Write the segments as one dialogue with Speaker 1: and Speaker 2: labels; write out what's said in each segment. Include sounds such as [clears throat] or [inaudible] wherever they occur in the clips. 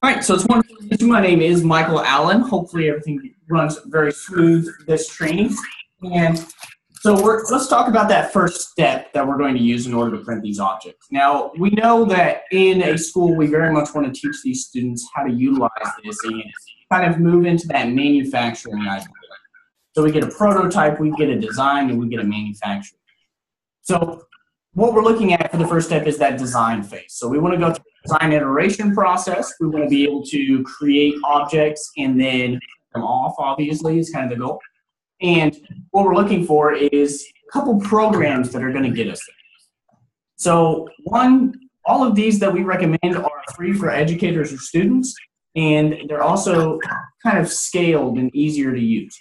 Speaker 1: All right, so it's wonderful. My name is Michael Allen. Hopefully everything runs very smooth this training. And so let's talk about that first step that we're going to use in order to print these objects. Now, we know that in a school, we very much want to teach these students how to utilize this and kind of move into that manufacturing idea. So we get a prototype, we get a design, and we get a manufacturing. So what we're looking at for the first step is that design phase. So we want to go through design iteration process. We want to be able to create objects and then them off, obviously, is kind of the goal. And what we're looking for is a couple programs that are going to get us there. So one, all of these that we recommend are free for educators or students, and they're also kind of scaled and easier to use.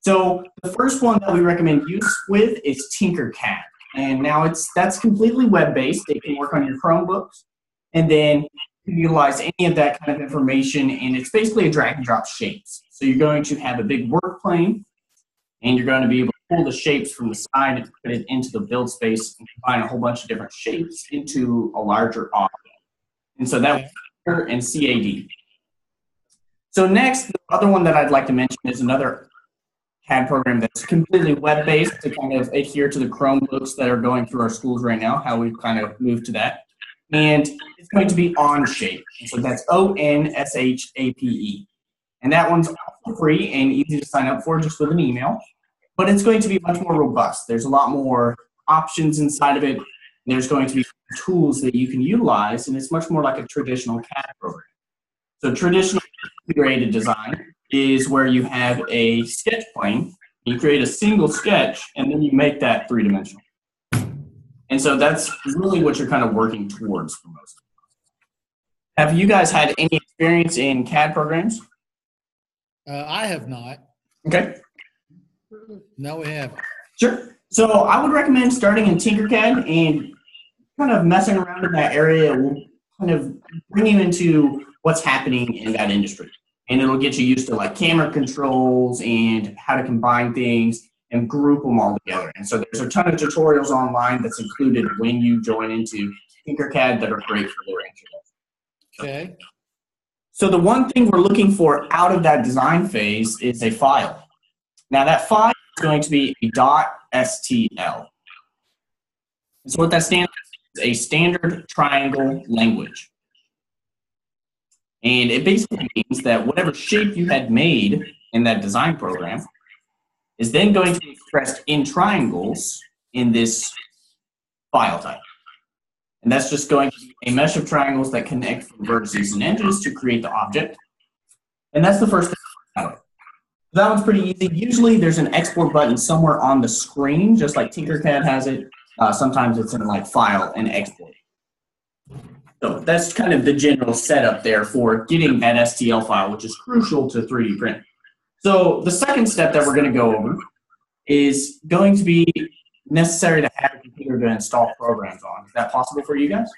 Speaker 1: So the first one that we recommend use with is Tinkercad. And now it's that's completely web-based. It can work on your Chromebooks, and then utilize any of that kind of information. And it's basically a drag and drop shapes. So you're going to have a big work plane, and you're going to be able to pull the shapes from the side and put it into the build space and combine a whole bunch of different shapes into a larger object. And so that and CAD. So next, the other one that I'd like to mention is another CAD program that's completely web-based to kind of adhere to the Chromebooks that are going through our schools right now, how we've kind of moved to that. And it's going to be Onshape. So that's O-N-S-H-A-P-E. And that one's free and easy to sign up for just with an email. But it's going to be much more robust. There's a lot more options inside of it. There's going to be tools that you can utilize, and it's much more like a traditional CAD program. So traditional integrated design is where you have a sketch plane, you create a single sketch, and then you make that three dimensional. And so that's really what you're kind of working towards for most. Have you guys had any experience in CAD programs?
Speaker 2: Uh, I have not.
Speaker 1: Okay.
Speaker 2: No, we haven't.
Speaker 1: Sure. So I would recommend starting in Tinkercad and kind of messing around in that area will kind of bring you into what's happening in that industry and it'll get you used to like camera controls and how to combine things and group them all together. And so there's a ton of tutorials online that's included when you join into Tinkercad that are great for their introduction.
Speaker 2: Okay.
Speaker 1: So the one thing we're looking for out of that design phase is a file. Now that file is going to be a .stl. And so what that stands for is a standard triangle language. And it basically means that whatever shape you had made in that design program is then going to be expressed in triangles in this file type. And that's just going to be a mesh of triangles that connect from vertices and edges to create the object. And that's the first thing. That one's pretty easy. Usually there's an export button somewhere on the screen, just like Tinkercad has it. Uh, sometimes it's in like file and export. So that's kind of the general setup there for getting that STL file, which is crucial to 3D print. So the second step that we're going to go over is going to be necessary to have a computer to install programs on. Is that possible for you guys?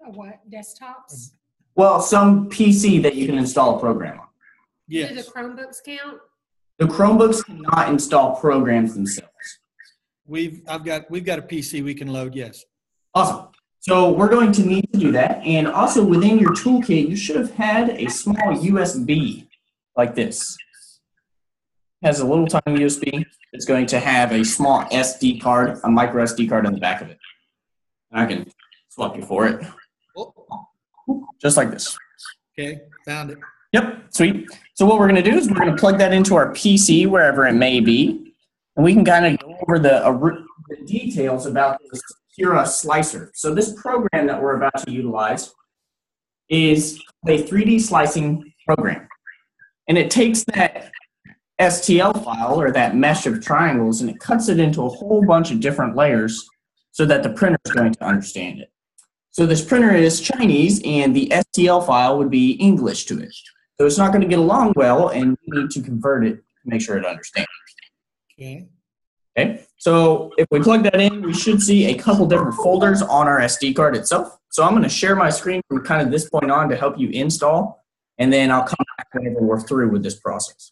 Speaker 3: What, desktops? Mm-hmm.
Speaker 1: Well, some PC that you can install a program on. Yes.
Speaker 3: Do the Chromebooks count?
Speaker 1: The Chromebooks cannot install programs themselves.
Speaker 2: we've, I've got, we've got a PC we can load, yes.
Speaker 1: Awesome. So we're going to need to do that. And also within your toolkit, you should have had a small USB like this. It has a little tiny USB. It's going to have a small SD card, a micro SD card on the back of it. And I can swap you for it, just like this.
Speaker 2: Okay, found it.
Speaker 1: Yep, sweet. So what we're going to do is we're going to plug that into our PC, wherever it may be, and we can kind of go over the, uh, the details about this Cura slicer. So this program that we're about to utilize is a 3D slicing program. And it takes that STL file or that mesh of triangles and it cuts it into a whole bunch of different layers so that the printer is going to understand it. So this printer is Chinese and the STL file would be English to it. So it's not going to get along well and you need to convert it to make sure it understands.
Speaker 2: Okay,
Speaker 1: Okay, so if we plug that in, we should see a couple different folders on our SD card itself. So I'm going to share my screen from kind of this point on to help you install, and then I'll come back whenever we're through with this process.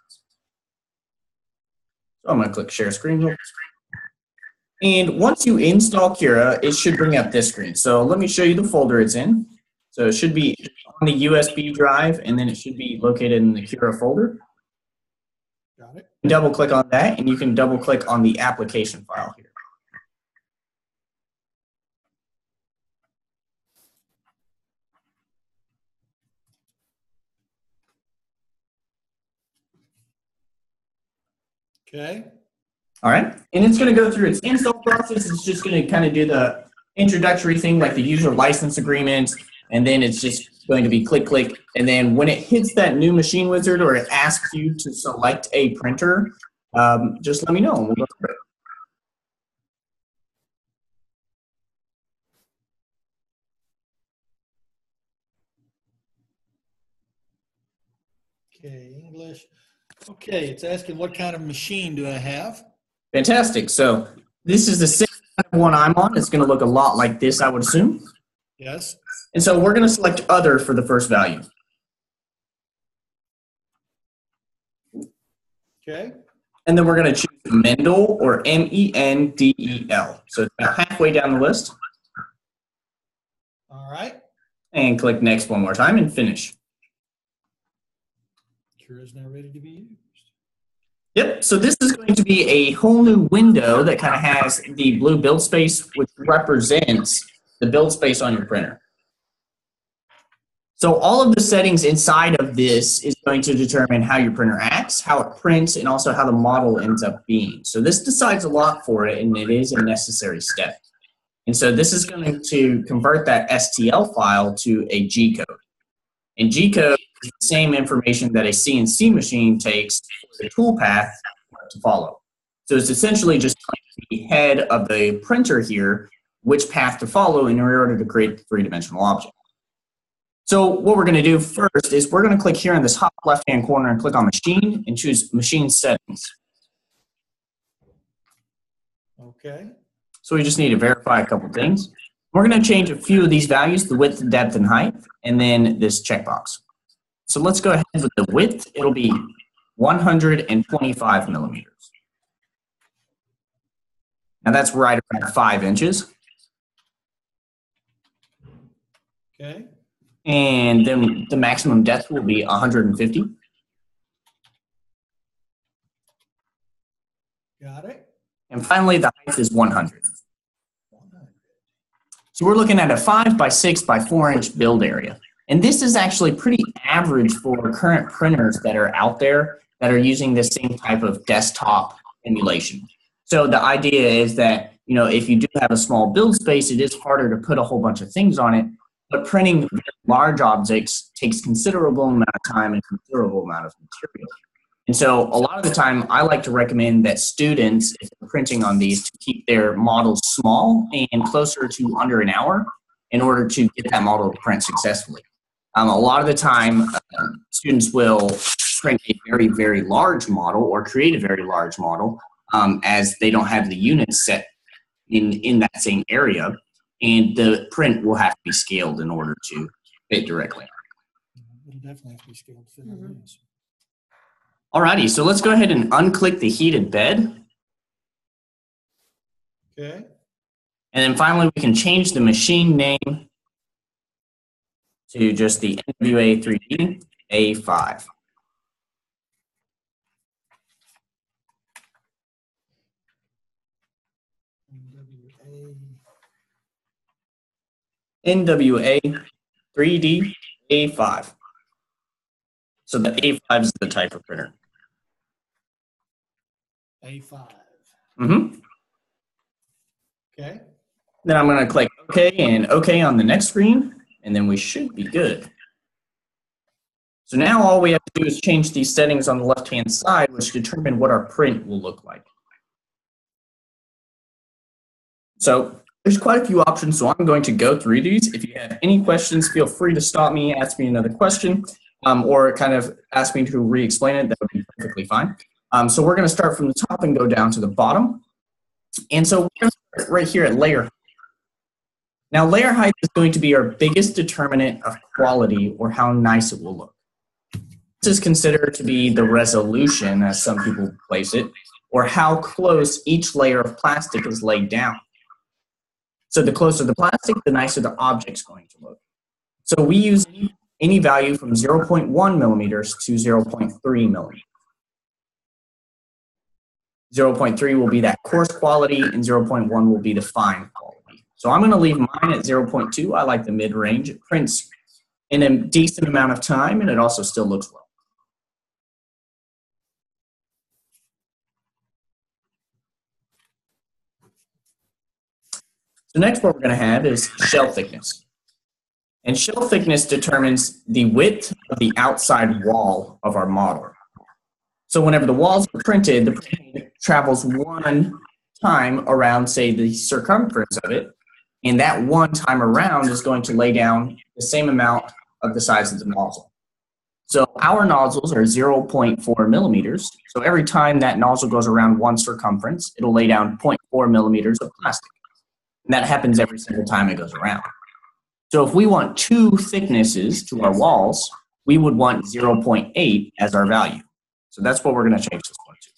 Speaker 1: So I'm going to click share screen. And once you install Cura, it should bring up this screen. So let me show you the folder it's in. So it should be on the USB drive, and then it should be located in the Cura folder.
Speaker 2: Got it.
Speaker 1: Double click on that, and you can double click on the application file here.
Speaker 2: Okay.
Speaker 1: All right, and it's going to go through its install process. It's just going to kind of do the introductory thing like the user license agreement, and then it's just going to be click, click. And then when it hits that new machine wizard or it asks you to select a printer, um, just let me know and we'll go through it.
Speaker 2: Okay, English. Okay, it's asking what kind of machine do I have?
Speaker 1: Fantastic. So this is the same one I'm on. It's going to look a lot like this, I would assume.
Speaker 2: Yes.
Speaker 1: And so we're going to select other for the first value.
Speaker 2: Okay.
Speaker 1: And then we're going to choose Mendel or M E N D E L. So it's about halfway down the list.
Speaker 2: All right.
Speaker 1: And click next one more time and finish.
Speaker 2: Is now ready to be used.
Speaker 1: Yep, so this is going to be a whole new window that kind of has the blue build space, which represents the build space on your printer. So all of the settings inside of this is going to determine how your printer acts, how it prints, and also how the model ends up being. So this decides a lot for it, and it is a necessary step. And so this is going to convert that STL file to a G code. And G code the same information that a CNC machine takes for the toolpath to follow. So it's essentially just the head of the printer here, which path to follow in order to create the three-dimensional object. So what we're going to do first is we're going to click here in this top left-hand corner and click on Machine and choose Machine Settings.
Speaker 2: Okay.
Speaker 1: So we just need to verify a couple things. We're going to change a few of these values, the width, depth, and height, and then this checkbox. So let's go ahead with the width. It'll be 125 millimeters. Now that's right around five inches.
Speaker 2: Okay.
Speaker 1: And then the maximum depth will be 150.
Speaker 2: Got it.
Speaker 1: And finally, the height is 100.
Speaker 2: 100.
Speaker 1: So we're looking at a five by six by four inch build area. And this is actually pretty average for current printers that are out there that are using this same type of desktop emulation. So the idea is that, you know, if you do have a small build space, it is harder to put a whole bunch of things on it. But printing large objects takes considerable amount of time and considerable amount of material. And so a lot of the time, I like to recommend that students, if they're printing on these, to keep their models small and closer to under an hour in order to get that model to print successfully. Um, a lot of the time, uh, students will print a very, very large model or create a very large model um, as they don't have the units set in, in that same area. And the print will have to be scaled in order to fit directly.
Speaker 2: It'll definitely have to be scaled to fit
Speaker 3: Mhm.
Speaker 2: in.
Speaker 1: Alrighty, so let's go ahead and unclick the heated bed.
Speaker 2: Okay.
Speaker 1: And then finally, we can change the machine name to just the NWA 3D A5.
Speaker 2: NWA.
Speaker 1: NWA 3D A5. So the A5 is the type of printer.
Speaker 2: A5.
Speaker 1: Mm-hmm.
Speaker 2: Okay.
Speaker 1: Then I'm going to click OK and OK on the next screen, and then we should be good. So now all we have to do is change these settings on the left-hand side, which determine what our print will look like. So there's quite a few options, so I'm going to go through these. If you have any questions, feel free to stop me, ask me another question, um, or kind of ask me to re-explain it. That would be perfectly fine. Um, so we're going to start from the top and go down to the bottom. And so right here at layer now, layer height is going to be our biggest determinant of quality or how nice it will look. This is considered to be the resolution, as some people place it, or how close each layer of plastic is laid down. So the closer the plastic, the nicer the object's going to look. So we use any value from 0.1 millimeters to 0.3 millimeters. 0.3 will be that coarse quality and 0.1 will be the fine quality. So I'm going to leave mine at 0.2. I like the mid-range. It prints in a decent amount of time and it also still looks well. So next what we're going to have is shell thickness. And shell thickness determines the width of the outside wall of our model. So whenever the walls are printed, the print travels one time around, say, the circumference of it, and that one time around is going to lay down the same amount of the size of the nozzle. So our nozzles are 0.4 millimeters. So every time that nozzle goes around one circumference, it'll lay down 0.4 millimeters of plastic. And that happens every single time it goes around. So if we want two thicknesses to our walls, we would want 0.8 as our value. So that's what we're going to change this one to.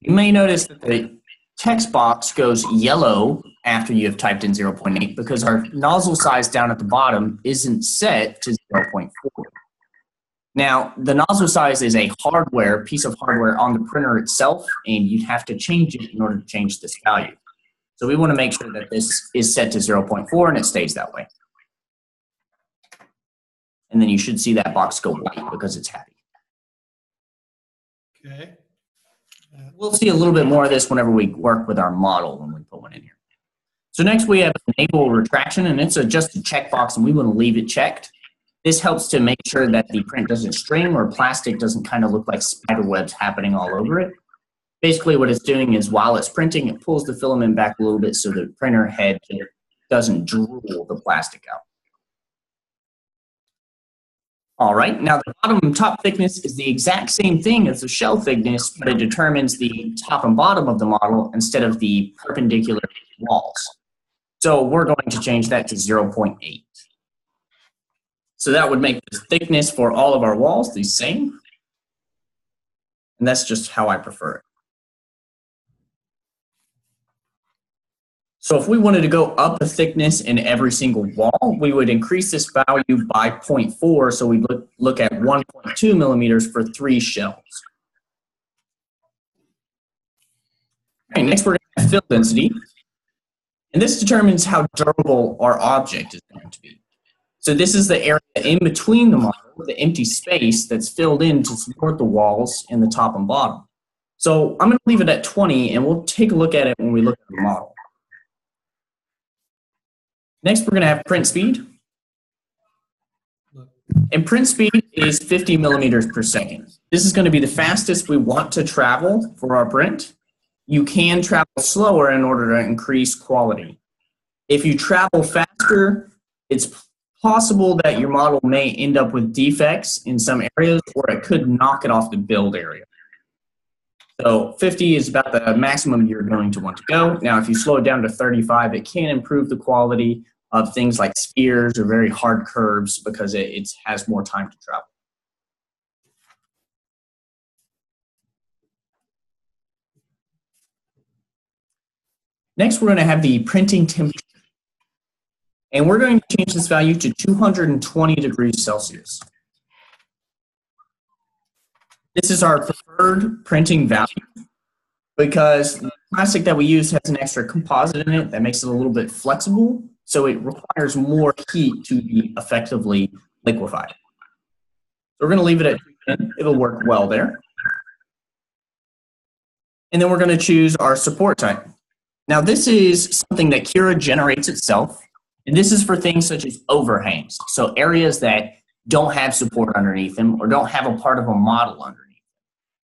Speaker 1: You may notice that the text box goes yellow after you have typed in 0.8 because our nozzle size down at the bottom isn't set to 0.4. Now, the nozzle size is a hardware, piece of hardware on the printer itself, and you'd have to change it in order to change this value. So we want to make sure that this is set to 0.4 and it stays that way. And then you should see that box go white because it's happy.
Speaker 2: Okay.
Speaker 1: We'll see a little bit more of this whenever we work with our model when we put one in here. So next we have enable retraction, and it's a, just a checkbox, and we want to leave it checked. This helps to make sure that the print doesn't string or plastic doesn't kind of look like spider webs happening all over it. Basically what it's doing is while it's printing, it pulls the filament back a little bit so the printer head doesn't drool the plastic out. All right, now the bottom top thickness is the exact same thing as the shell thickness, but it determines the top and bottom of the model instead of the perpendicular walls. So we're going to change that to 0.8. So that would make the thickness for all of our walls the same. And that's just how I prefer it. So if we wanted to go up a thickness in every single wall, we would increase this value by 0.4. So we'd look, look at 1.2 millimeters for three shells. Next we're going to have fill density. And this determines how durable our object is going to be. So this is the area in between the model, the empty space that's filled in to support the walls in the top and bottom. So I'm going to leave it at 20, and we'll take a look at it when we look at the model. Next, we're going to have print speed. And print speed is 50 millimeters per second. This is going to be the fastest we want to travel for our print. You can travel slower in order to increase quality. If you travel faster, it's possible that your model may end up with defects in some areas or it could knock it off the build area. So 50 is about the maximum you're going to want to go. Now, if you slow it down to 35, it can improve the quality of things like spears or very hard curves because it, it has more time to travel. Next, we're going to have the printing temperature. And we're going to change this value to 220 degrees Celsius. This is our preferred printing value because the plastic that we use has an extra composite in it that makes it a little bit flexible, so it requires more heat to be effectively liquefied. So we're going to leave it at 210. It'll work well there. And then we're going to choose our support type. Now this is something that Cura generates itself, and this is for things such as overhangs, so areas that don't have support underneath them or don't have a part of a model underneath.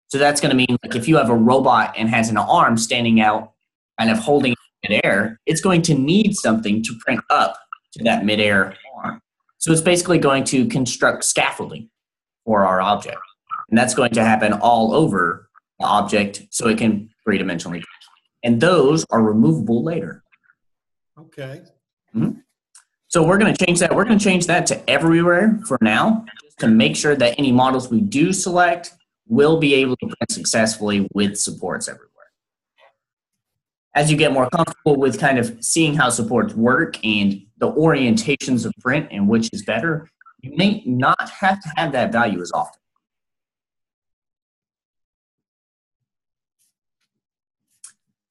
Speaker 1: So that's going to mean like if you have a robot and has an arm standing out kind of holding midair, it's going to need something to print up to that midair arm. So it's basically going to construct scaffolding for our object. And that's going to happen all over the object so it can three-dimensionally. And those are removable later.
Speaker 2: Okay. Mm-hmm.
Speaker 1: So we're going to change that. We're going to change that to everywhere for now, just to make sure that any models we do select will be able to print successfully with supports everywhere. As you get more comfortable with kind of seeing how supports work and the orientations of print and which is better, you may not have to have that value as often.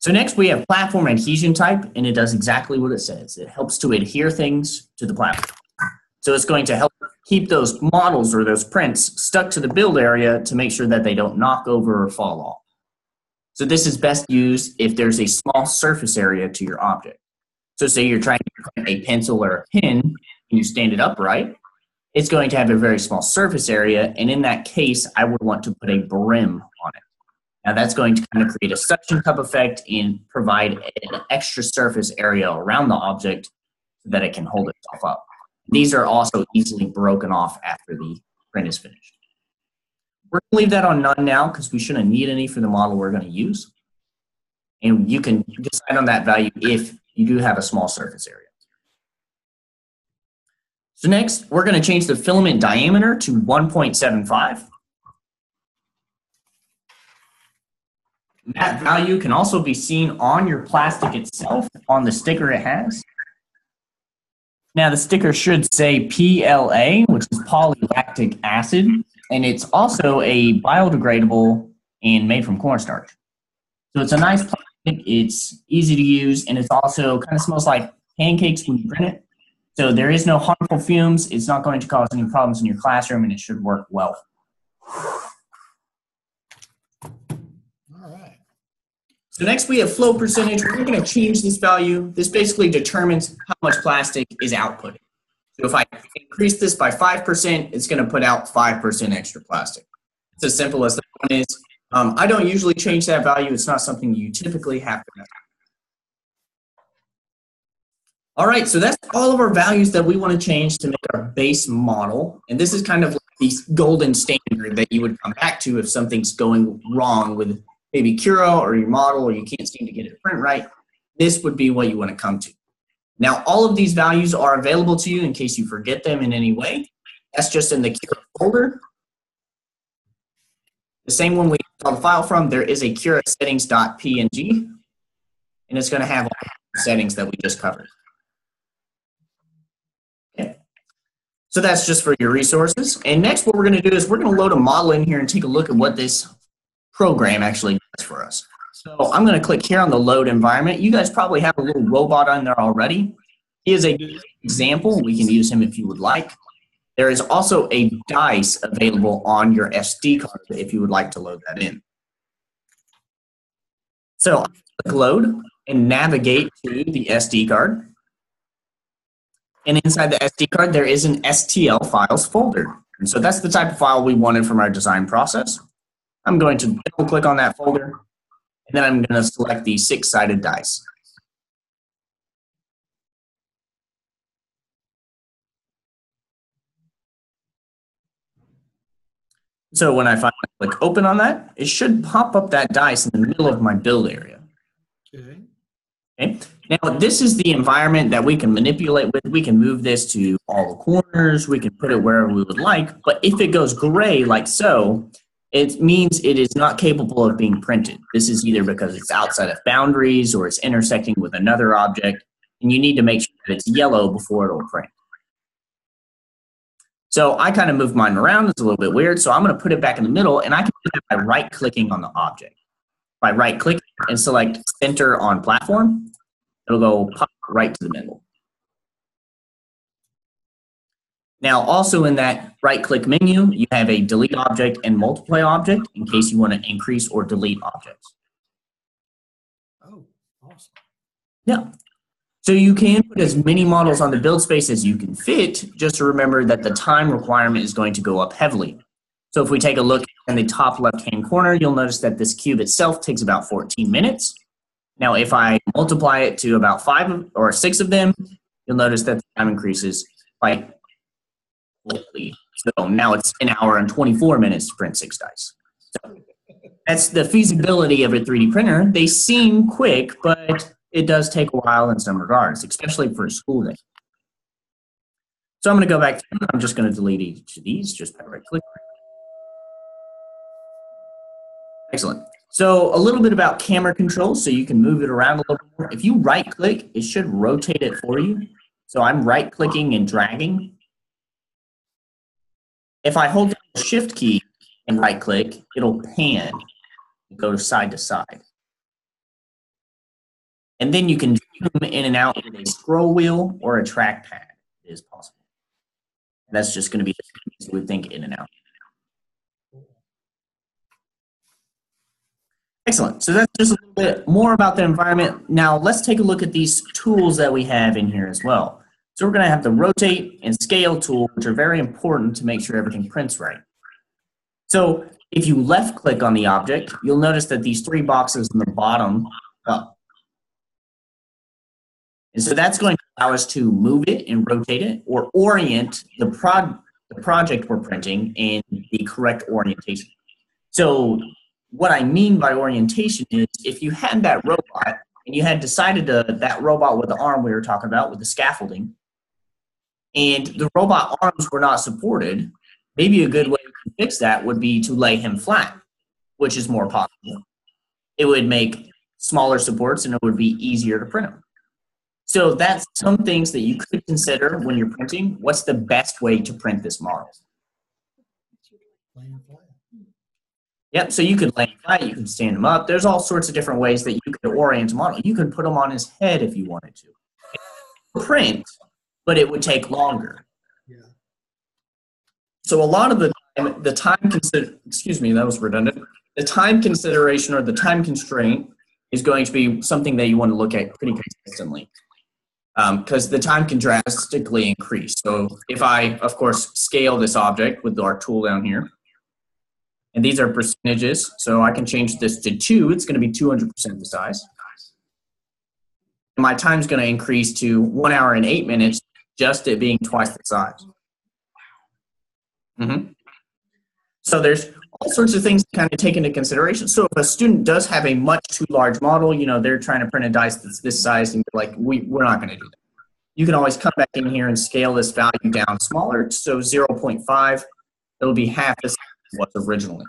Speaker 1: So next we have platform adhesion type, and it does exactly what it says. It helps to adhere things to the platform. So it's going to help keep those models or those prints stuck to the build area to make sure that they don't knock over or fall off. So this is best used if there's a small surface area to your object. So say you're trying to print a pencil or a pin, and you stand it upright, it's going to have a very small surface area, and in that case, I would want to put a brim on it. Now that's going to kind of create a suction cup effect and provide an extra surface area around the object so that it can hold itself up. These are also easily broken off after the print is finished. We're going to leave that on none now because we shouldn't need any for the model we're going to use. And you can decide on that value if you do have a small surface area. So next, we're going to change the filament diameter to 1.75. That value can also be seen on your plastic itself, on the sticker it has. Now the sticker should say PLA, which is polylactic acid, and it's also a biodegradable and made from cornstarch. So it's a nice plastic, it's easy to use, and it's also kind of smells like pancakes when you print it. So there is no harmful fumes. It's not going to cause any problems in your classroom, and it should work well.
Speaker 2: All right.
Speaker 1: So next we have flow percentage. We're going to change this value. This basically determines how much plastic is outputted. If I increase this by 5%, it's going to put out 5% extra plastic. It's as simple as that one is. Um, I don't usually change that value. It's not something you typically have to. All right, so that's all of our values that we want to change to make our base model. And this is kind of like the golden standard that you would come back to if something's going wrong with maybe Cura or your model or you can't seem to get it print right. This would be what you want to come to. Now, all of these values are available to you in case you forget them in any way. That's just in the Cura folder. The same one we saw the file from, there is a Cura settings.png, and it's going to have all the settings that we just covered. Okay. So that's just for your resources. And next, what we're going to do is we're going to load a model in here and take a look at what this program actually does for us. So I'm going to click here on the load environment. You guys probably have a little robot on there already. He is a good example. We can use him if you would like. There is also a dice available on your SD card if you would like to load that in. So click load and navigate to the SD card. And inside the SD card, there is an STL files folder. And so that's the type of file we wanted from our design process. I'm going to double click on that folder, and then I'm going to select the six-sided dice. So when I finally click open on that, it should pop up that dice in the middle of my build area.
Speaker 2: Okay.
Speaker 1: Okay. Now, this is the environment that we can manipulate with. We can move this to all the corners. We can put it wherever we would like. But if it goes gray like so, it means it is not capable of being printed. This is either because it's outside of boundaries or it's intersecting with another object. And you need to make sure that it's yellow before it'll print. So I kind of moved mine around. It's a little bit weird. So I'm going to put it back in the middle. And I can do that by right-clicking on the object. By right-clicking and select Center on Platform, it'll go pop right to the middle. Now, also in that right-click menu, you have a delete object and multiply object in case you want to increase or delete objects.
Speaker 2: Oh, awesome.
Speaker 1: Yeah. So you can put as many models on the build space as you can fit, just to remember that the time requirement is going to go up heavily. So if we take a look in the top left-hand corner, you'll notice that this cube itself takes about 14 minutes. Now, if I multiply it to about five or six of them, you'll notice that the time increases by So now it's an hour and 24 minutes to print six dice. So that's the feasibility of a 3D printer. They seem quick, but it does take a while in some regards, especially for a school day. So I'm going to go back. To, I'm just going to delete each of these just by right click. Excellent. So a little bit about camera control, so you can move it around a little more. If you right click, it should rotate it for you. So I'm right clicking and dragging. If I hold the shift key and right click, it'll pan, and go side to side. And then you can zoom in and out with a scroll wheel or a trackpad is possible. That's just going to be, you would think, in and out. Excellent. So that's just a little bit more about the environment. Now let's take a look at these tools that we have in here as well. So we're going to have the rotate and scale tool, which are very important to make sure everything prints right. So if you left click on the object, you'll notice that these three boxes in the bottom up. And so that's going to allow us to move it and rotate it or orient the, prod, the project we're printing in the correct orientation. So what I mean by orientation is if you had that robot and you had decided to, that robot with the arm we were talking about with the scaffolding, and the robot arms were not supported, maybe a good way to fix that would be to lay him flat, which is more possible. It would make smaller supports and it would be easier to print them. So that's some things that you could consider when you're printing. What's the best way to print this model? Yep, so you could lay him flat, you can stand him up. There's all sorts of different ways that you could orient a model. You could put him on his head if you wanted to. Print, but it would take longer.
Speaker 2: Yeah.
Speaker 1: So a lot of the time, the time consider excuse me, that was redundant. The time consideration or the time constraint is going to be something that you want to look at pretty consistently because um, the time can drastically increase. So if I, of course, scale this object with our tool down here, and these are percentages. So I can change this to two. It's going to be 200% the size. My time's going to increase to one hour and eight minutes, just it being twice the size. Mm-hmm. So there's all sorts of things to kind of take into consideration. So if a student does have a much too large model, you know, they're trying to print a dice that's this size, and you're like, we, we're not going to do that. You can always come back in here and scale this value down smaller. So 0.5, it'll be half as was originally.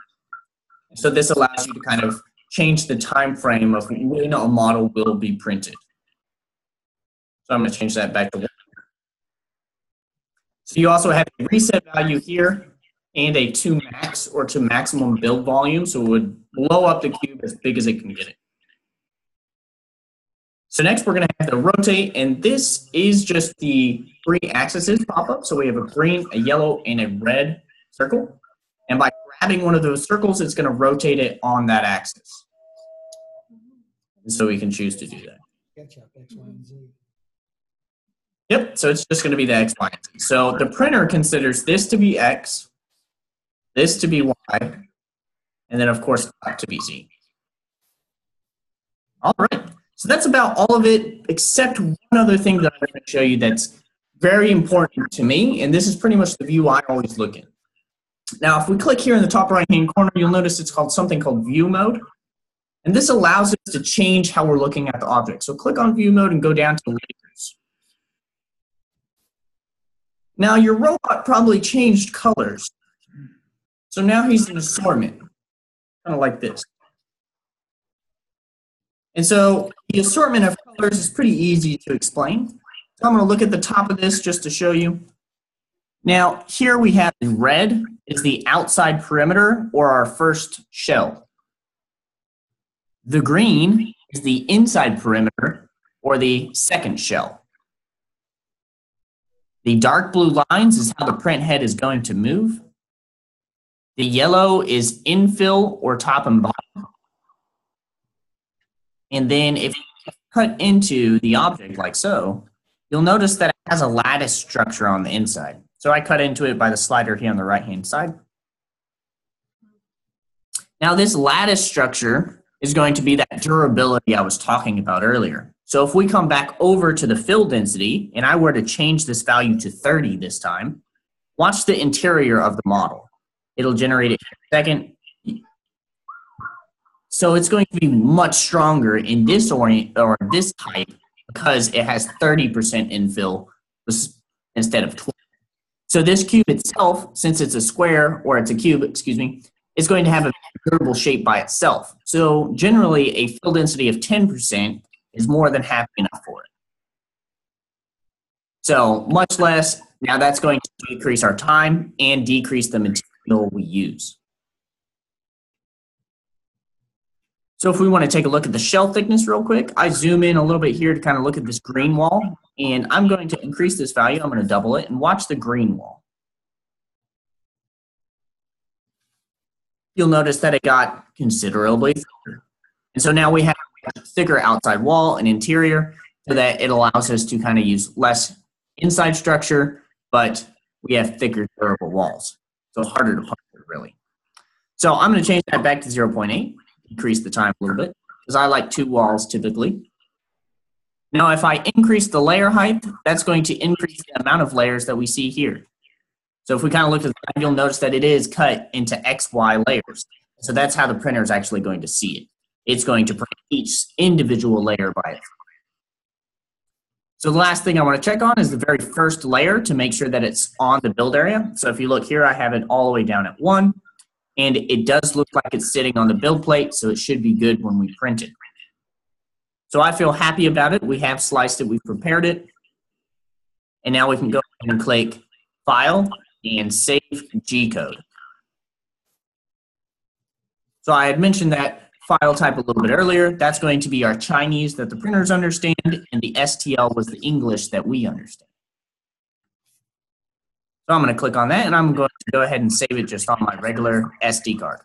Speaker 1: So this allows you to kind of change the time frame of when a model will be printed. So I'm going to change that back to one. So you also have a reset value here and a to max or to maximum build volume. So it would blow up the cube as big as it can get it. So next we're going to have the rotate, and this is just the three axes pop up. So we have a green, a yellow, and a red circle. And by grabbing one of those circles, it's going to rotate it on that axis. And so we can choose to do that.
Speaker 2: X, Y, and Z.
Speaker 1: Yep, so it's just going to be the X, Y, and Z. So the printer considers this to be X, this to be Y, and then of course to be Z. All right, so that's about all of it, except one other thing that I'm going to show you that's very important to me, and this is pretty much the view I always look in. Now, if we click here in the top right-hand corner, you'll notice it's called something called view mode. And this allows us to change how we're looking at the object. So click on view mode and go down to layers. Now your robot probably changed colors. So now he's an assortment, kind of like this. And so the assortment of colors is pretty easy to explain. So I'm going to look at the top of this just to show you. Now, here we have the red is the outside perimeter or our first shell. The green is the inside perimeter or the second shell. The dark blue lines is how the print head is going to move. The yellow is infill or top and bottom. And then if you cut into the object like so, you'll notice that it has a lattice structure on the inside. So I cut into it by the slider here on the right-hand side. Now this lattice structure is going to be that durability I was talking about earlier. So if we come back over to the fill density, and I were to change this value to 30 this time, watch the interior of the model. It'll generate it in a second. So it's going to be much stronger in this orient or this type because it has 30% infill instead of 20. So this cube itself, since it's a square, or it's a cube, excuse me, is going to have a durable shape by itself. So generally, a fill density of 10% is more than happy enough for it. So much less, now that's going to decrease our time and decrease the material we use. So if we want to take a look at the shell thickness real quick, I zoom in a little bit here to kind of look at this green wall, and I'm going to increase this value. I'm going to double it and watch the green wall. You'll notice that it got considerably thicker. And so now we have thicker outside wall and interior so that it allows us to kind of use less inside structure, but we have thicker durable walls. So harder to puncture really. So I'm going to change that back to 0.8 increase the time a little bit because I like two walls typically. Now, if I increase the layer height, that's going to increase the amount of layers that we see here. So if we kind of look at the you'll notice that it is cut into XY layers. So that's how the printer is actually going to see it. It's going to print each individual layer by itself. So the last thing I want to check on is the very first layer to make sure that it's on the build area. So if you look here, I have it all the way down at one and it does look like it's sitting on the build plate, so it should be good when we print it. So I feel happy about it. We have sliced it, we've prepared it. And now we can go and click File and Save G-Code. So I had mentioned that file type a little bit earlier. That's going to be our Chinese that the printers understand, and the STL was the English that we understand. So I'm going to click on that and I'm going to go ahead and save it just on my regular SD card.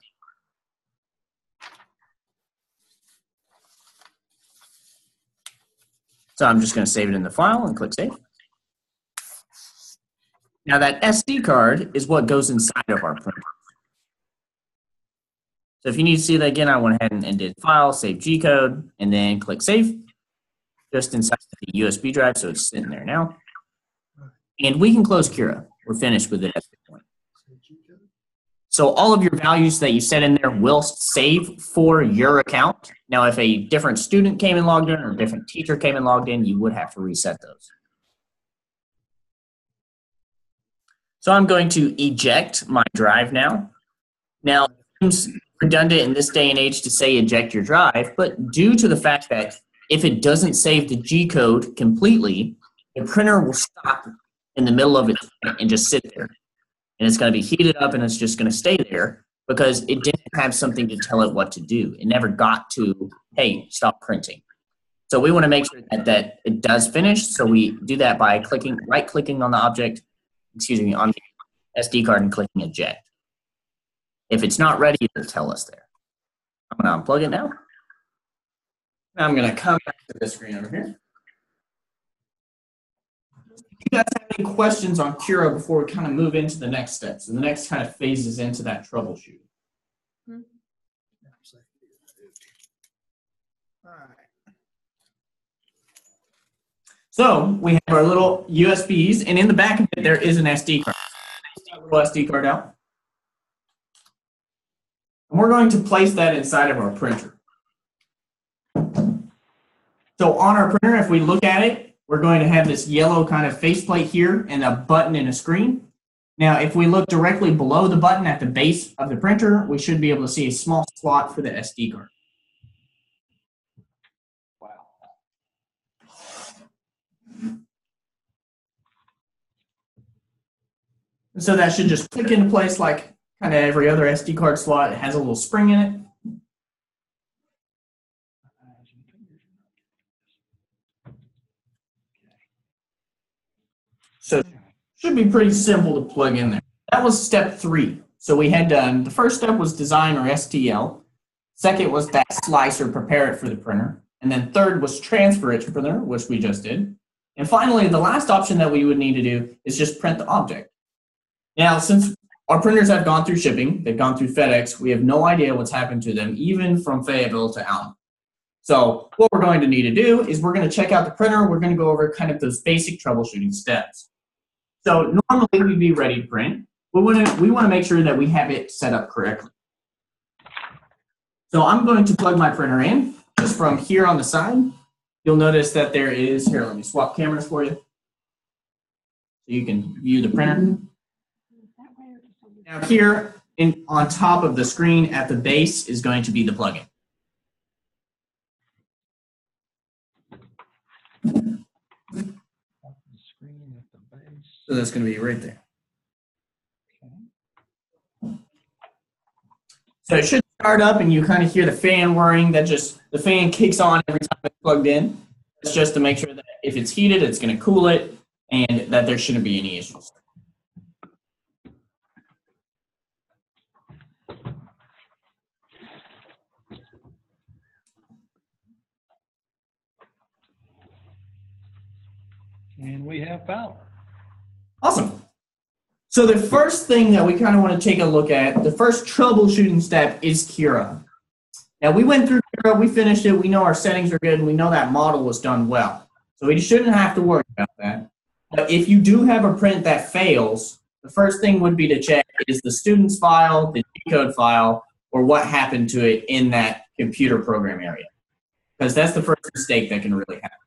Speaker 1: So I'm just going to save it in the file and click save. Now that SD card is what goes inside of our printer. So if you need to see that again, I went ahead and did file, save G code, and then click save just inside the USB drive. So it's sitting there now. And we can close Cura. We're finished with it at this point. So all of your values that you set in there will save for your account. Now, if a different student came and logged in or a different teacher came and logged in, you would have to reset those. So I'm going to eject my drive now. Now, redundant in this day and age to say eject your drive, but due to the fact that if it doesn't save the G code completely, the printer will stop in the middle of it and just sit there. And it's going to be heated up and it's just going to stay there because it didn't have something to tell it what to do. It never got to, hey, stop printing. So we want to make sure that, that it does finish. So we do that by clicking, right clicking on the object, excuse me, on the SD card and clicking eject. If it's not ready, it'll tell us there. I'm going to unplug it now. Now I'm going to come back to this screen over here you guys have any questions on Cura before we kind of move into the next steps? And the next kind of phases into that troubleshooting. Hmm. So we have our little USBs, and in the back of it, there is an SD card. little SD card out. And we're going to place that inside of our printer. So on our printer, if we look at it, we're going to have this yellow kind of faceplate here and a button and a screen. Now, if we look directly below the button at the base of the printer, we should be able to see a small slot for the SD card. Wow. So that should just click into place like kind of every other SD card slot. Has a little spring in it. So should be pretty simple to plug in there. That was step three. So we had done, the first step was design or STL. Second was that slicer, prepare it for the printer. And then third was transfer it to printer, which we just did. And finally, the last option that we would need to do is just print the object. Now, since our printers have gone through shipping, they've gone through FedEx, we have no idea what's happened to them, even from Fayetteville to Alma. So what we're going to need to do is we're going to check out the printer. We're going to go over kind of those basic troubleshooting steps. So normally we'd be ready to print. We want to we want to make sure that we have it set up correctly. So I'm going to plug my printer in just from here on the side. You'll notice that there is here. Let me swap cameras for you, so you can view the printer. Now here in, on top of the screen at the base is going to be the plugin. So that's going to be right there. So it should start up and you kind of hear the fan whirring. That just, the fan kicks on every time it's plugged in. It's just to make sure that if it's heated, it's going to cool it and that there shouldn't be any issues.
Speaker 2: And we have power.
Speaker 1: Awesome. So the first thing that we kind of want to take a look at, the first troubleshooting step is Cura. Now we went through Cura, we finished it, we know our settings are good, and we know that model was done well. So we shouldn't have to worry about that. But if you do have a print that fails, the first thing would be to check is the student's file, the G-code file, or what happened to it in that computer program area. Because that's the first mistake that can really happen.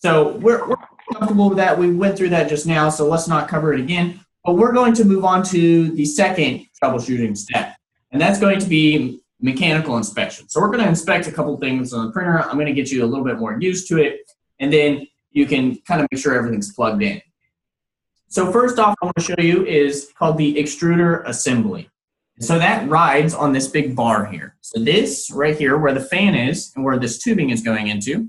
Speaker 1: So we're, we're comfortable with that. We went through that just now, so let's not cover it again. But we're going to move on to the second troubleshooting step, and that's going to be mechanical inspection. So we're going to inspect a couple things on the printer. I'm going to get you a little bit more used to it, and then you can kind of make sure everything's plugged in. So first off, I want to show you is called the extruder assembly. So that rides on this big bar here. So this right here, where the fan is and where this tubing is going into,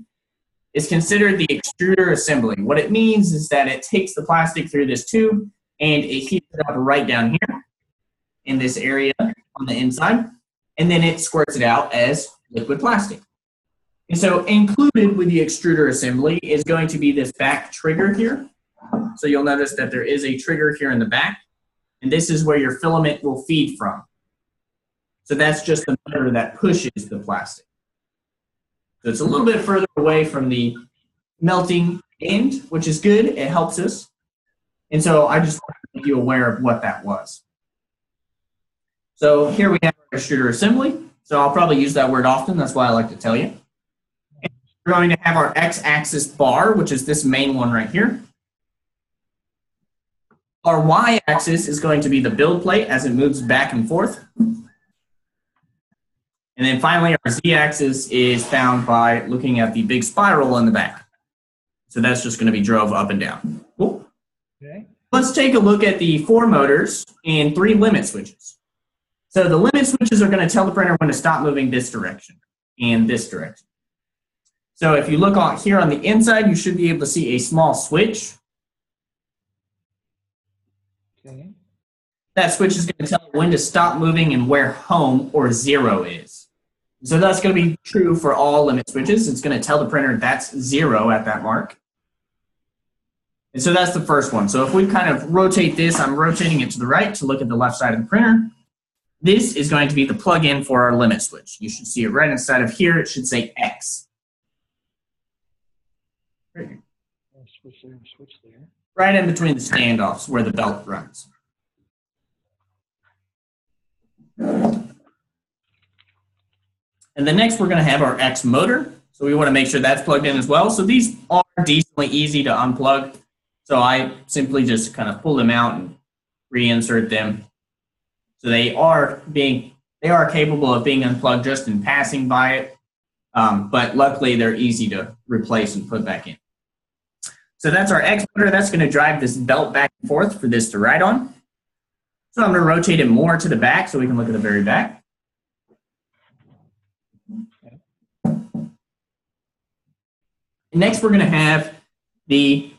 Speaker 1: is considered the extruder assembly. What it means is that it takes the plastic through this tube and it heats it up right down here in this area on the inside, and then it squirts it out as liquid plastic. And so included with the extruder assembly is going to be this back trigger here. So you'll notice that there is a trigger here in the back, and this is where your filament will feed from. So that's just the motor that pushes the plastic. So it's a little bit further away from the melting end, which is good. It helps us. And so I just want to make you aware of what that was. So here we have our extruder assembly. So I'll probably use that word often. That's why I like to tell you. And we're going to have our x-axis bar, which is this main one right here. Our y-axis is going to be the build plate as it moves back and forth. And then finally, our z-axis is found by looking at the big spiral in the back. So that's just going to be drove up and down. Cool.
Speaker 2: Okay.
Speaker 1: Let's take a look at the four motors and three limit switches. So the limit switches are going to tell the printer when to stop moving this direction and this direction. So if you look on here on the inside, you should be able to see a small switch.
Speaker 2: Okay.
Speaker 1: That switch is going to tell when to stop moving and where home or zero is. So that's going to be true for all limit switches. It's going to tell the printer that's zero at that mark. And so that's the first one. So if we kind of rotate this, I'm rotating it to the right to look at the left side of the printer. This is going to be the plug-in for our limit switch. You should see it right inside of here. It should say X. Right in between the standoffs where the belt runs. And then next we're going to have our X motor. So we want to make sure that's plugged in as well. So these are decently easy to unplug. So I simply just kind of pull them out and reinsert them. So they are being they are capable of being unplugged just in passing by it. Um, but luckily they're easy to replace and put back in. So that's our X motor. That's going to drive this belt back and forth for this to ride on. So I'm going to rotate it more to the back so we can look at the very back. Next, we're going to have the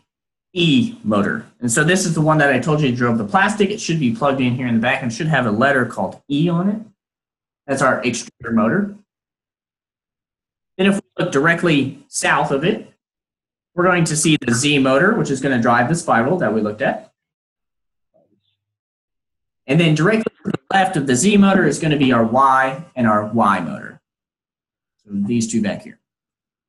Speaker 1: E motor. And so this is the one that I told you drove the plastic. It should be plugged in here in the back and should have a letter called E on it. That's our extruder motor. Then if we look directly south of it, we're going to see the Z motor, which is going to drive the spiral that we looked at. And then directly to the left of the Z motor is going to be our Y and our Y motor. So these two back here.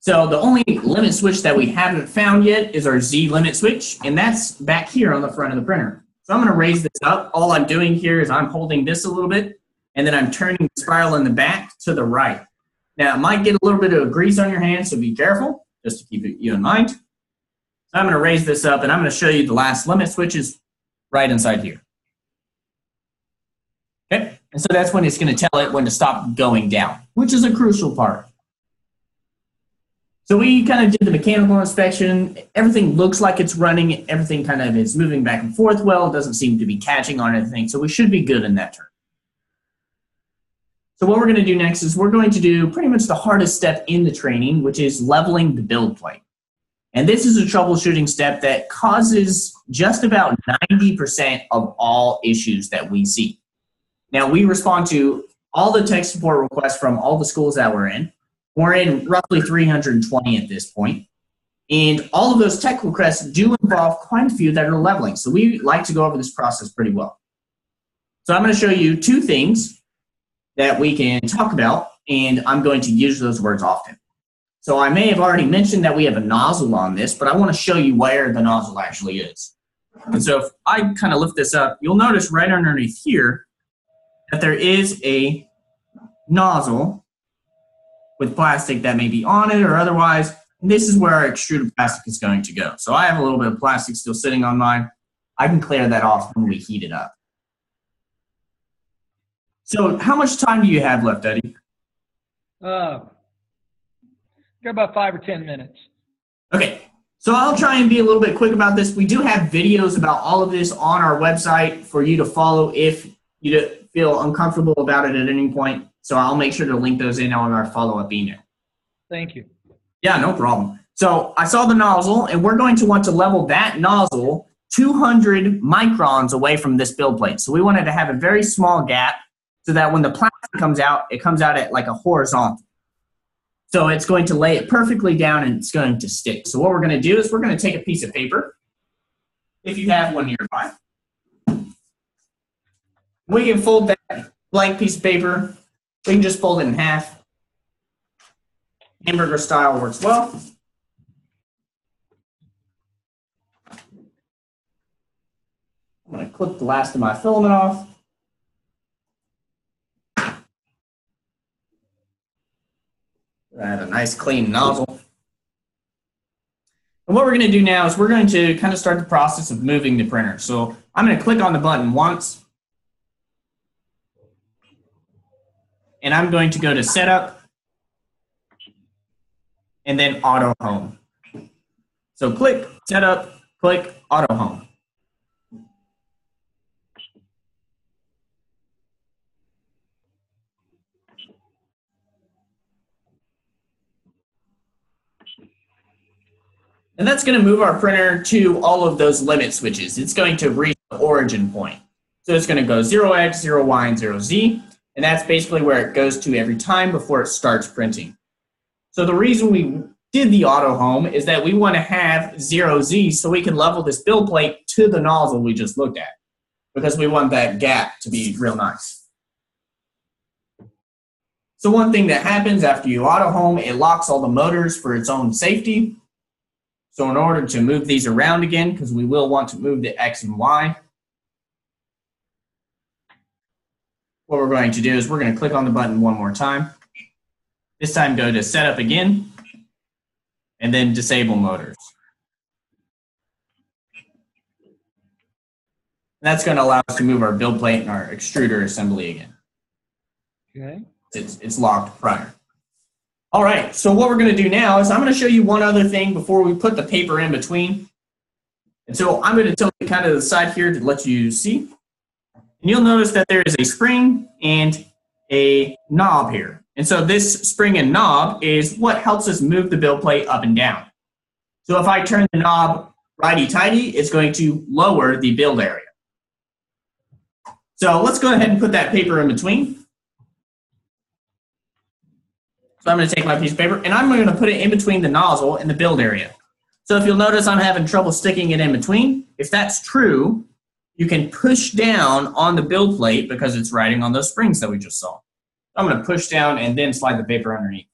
Speaker 1: So the only limit switch that we haven't found yet is our Z limit switch, and that's back here on the front of the printer. So I'm going to raise this up. All I'm doing here is I'm holding this a little bit, and then I'm turning the spiral in the back to the right. Now, it might get a little bit of grease on your hands, so be careful, just to keep you in mind. So I'm going to raise this up, and I'm going to show you the last limit switches right inside here. Okay, and so that's when it's going to tell it when to stop going down, which is a crucial part. So we kind of did the mechanical inspection. Everything looks like it's running. Everything kind of is moving back and forth well. It doesn't seem to be catching on anything. So we should be good in that turn. So what we're going to do next is we're going to do pretty much the hardest step in the training, which is leveling the build plate. And this is a troubleshooting step that causes just about 90% of all issues that we see. Now, we respond to all the tech support requests from all the schools that we're in. We're in roughly 320 at this point. And all of those tech requests do involve quite a few that are leveling. So we like to go over this process pretty well. So I'm going to show you two things that we can talk about, and I'm going to use those words often. So I may have already mentioned that we have a nozzle on this, but I want to show you where the nozzle actually is. And so if I kind of lift this up, you'll notice right underneath here that there is a nozzle with plastic that may be on it or otherwise. And this is where our extruded plastic is going to go. So I have a little bit of plastic still sitting on mine. I can clear that off when we heat it up. So how much time do you have left, Eddie?
Speaker 4: Uh, got about five or 10 minutes.
Speaker 1: Okay, so I'll try and be a little bit quick about this. We do have videos about all of this on our website for you to follow if you feel uncomfortable about it at any point. So I'll make sure to link those in on our follow-up email.
Speaker 4: Thank you.
Speaker 1: Yeah, no problem. So I saw the nozzle, and we're going to want to level that nozzle 200 microns away from this build plate. So we wanted to have a very small gap so that when the plastic comes out, it comes out at like a horizontal. So it's going to lay it perfectly down and it's going to stick. So what we're going to do is we're going to take a piece of paper, if you have one nearby. We can fold that blank piece of paper. We can just fold it in half. Hamburger style works well. I'm going to clip the last of my filament off. I have a nice clean nozzle. And what we're going to do now is we're going to kind of start the process of moving the printer. So I'm going to click on the button once. And I'm going to go to Setup and then Auto Home. So click Setup, click Auto Home. And that's going to move our printer to all of those limit switches. It's going to reach the origin point. So it's going to go 0x, 0y, and 0z. And that's basically where it goes to every time before it starts printing. So the reason we did the auto home is that we want to have 0z so we can level this build plate to the nozzle we just looked at. Because we want that gap to be real nice. So one thing that happens after you auto home, it locks all the motors for its own safety. So in order to move these around again, because we will want to move the X and Y, what we're going to do is we're going to click on the button one more time. This time go to Setup again, and then Disable Motors. And that's going to allow us to move our build plate and our extruder assembly again.
Speaker 4: Okay.
Speaker 1: It's, it's locked prior. All right, so what we're going to do now is I'm going to show you one other thing before we put the paper in between. And so I'm going to tilt it kind of the side here to let you see. And you'll notice that there is a spring and a knob here. And so this spring and knob is what helps us move the build plate up and down. So if I turn the knob righty-tighty, it's going to lower the build area. So let's go ahead and put that paper in between. So I'm going to take my piece of paper and I'm going to put it in between the nozzle and the build area. So if you'll notice I'm having trouble sticking it in between, if that's true, you can push down on the build plate because it's riding on those springs that we just saw. I'm going to push down and then slide the paper underneath.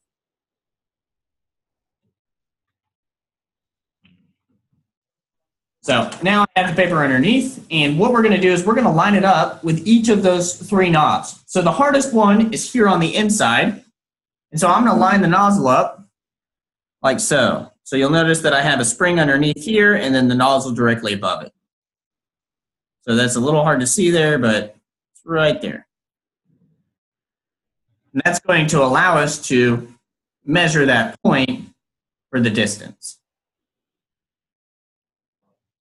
Speaker 1: So now I have the paper underneath, and what we're going to do is we're going to line it up with each of those three knobs. So the hardest one is here on the inside, and so I'm going to line the nozzle up like so. So you'll notice that I have a spring underneath here and then the nozzle directly above it. So that's a little hard to see there, but it's right there. And that's going to allow us to measure that point for the distance.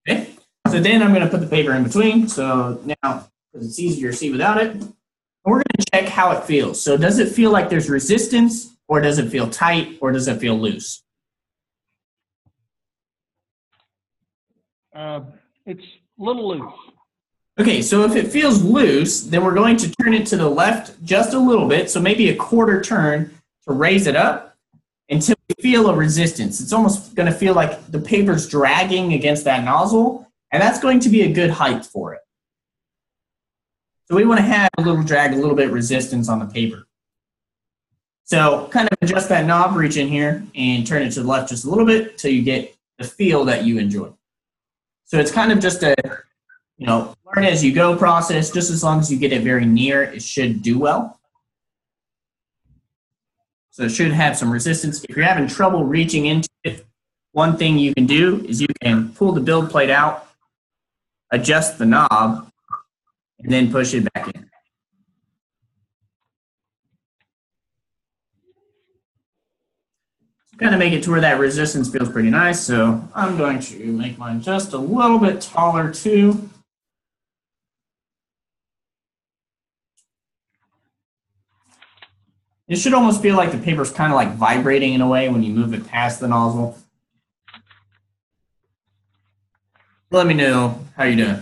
Speaker 1: Okay, so then I'm going to put the paper in between. So now, because it's easier to see without it, we're going to check how it feels. So does it feel like there's resistance, or does it feel tight, or does it feel loose?
Speaker 4: Uh, it's a little loose.
Speaker 1: Okay, so if it feels loose, then we're going to turn it to the left just a little bit, so maybe a quarter turn to raise it up until we feel a resistance. It's almost going to feel like the paper's dragging against that nozzle, and that's going to be a good height for it. So we want to have a little drag, a little bit resistance on the paper. So kind of adjust that knob, reach in here, and turn it to the left just a little bit till you get the feel that you enjoy. So it's kind of just a you know, learn as you go process, just as long as you get it very near, it should do well. So it should have some resistance. If you're having trouble reaching into it, one thing you can do is you can pull the build plate out, adjust the knob, and then push it back in. Kind of make it to where that resistance feels pretty nice. So I'm going to make mine just a little bit taller too. It should almost feel like the paper's kind of like vibrating in a way when you move it past the nozzle. Let me know how you doing.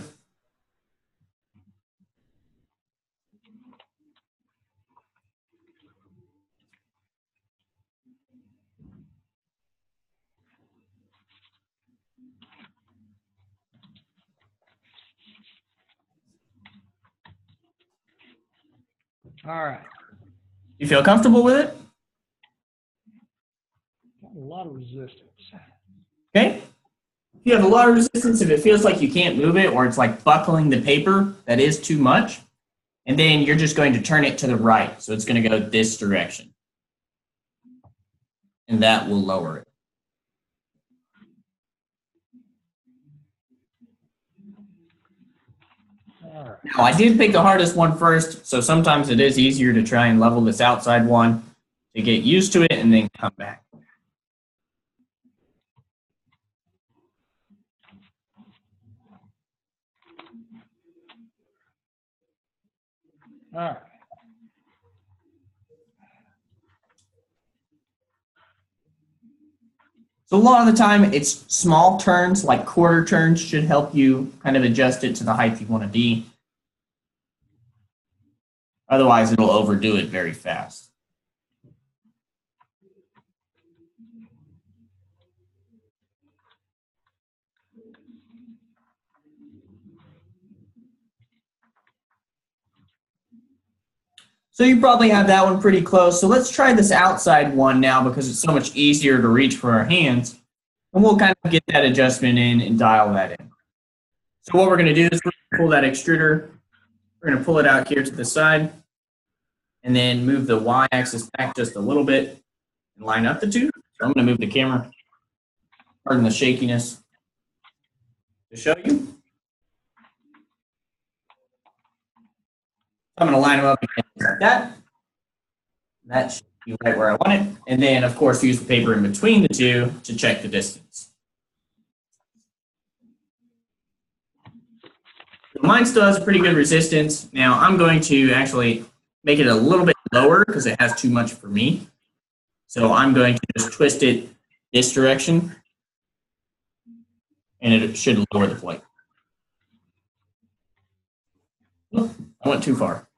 Speaker 4: All right.
Speaker 1: You feel comfortable with it?
Speaker 4: Got a lot of resistance.
Speaker 1: Okay. If you have a lot of resistance, if it feels like you can't move it or it's like buckling the paper, that is too much. And then you're just going to turn it to the right. So it's going to go this direction. And that will lower it. Now, I did pick the hardest one first, so sometimes it is easier to try and level this outside one to get used to it and then come back.
Speaker 4: All right.
Speaker 1: So a lot of the time, it's small turns, like quarter turns, should help you kind of adjust it to the height you want to be. Otherwise, it'll overdo it very fast. So you probably have that one pretty close. So let's try this outside one now because it's so much easier to reach for our hands. And we'll kind of get that adjustment in and dial that in. So what we're going to do is we're going to pull that extruder. We're going to pull it out here to the side and then move the y-axis back just a little bit and line up the two. So I'm going to move the camera, pardon the shakiness, to show you. I'm going to line them up like that. That should be right where I want it. And then, of course, use the paper in between the two to check the distance. So mine still has a pretty good resistance. Now, I'm going to actually make it a little bit lower because it has too much for me. So I'm going to just twist it this direction. And it should lower the plate. I went too far.